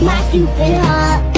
my stupid heart.